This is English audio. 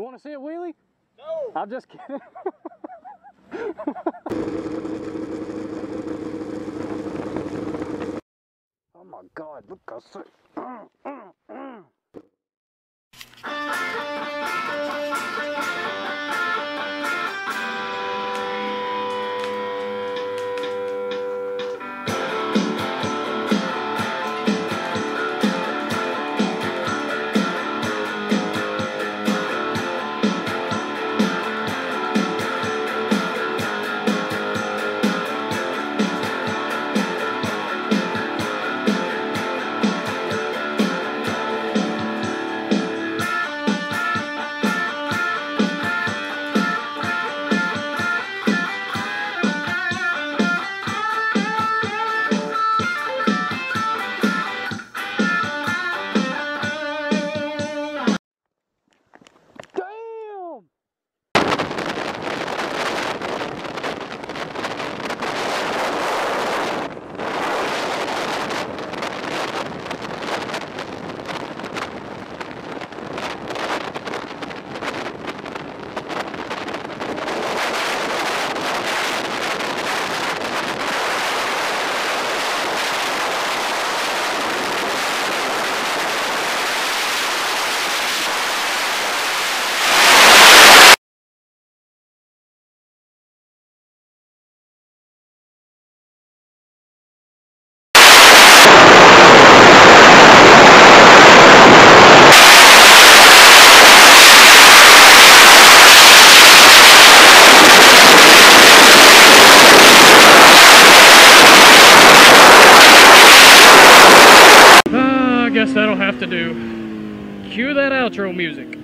You want to see a wheelie? No. I'm just kidding. oh my God! Look how sick. guess that'll have to do. Cue that outro music.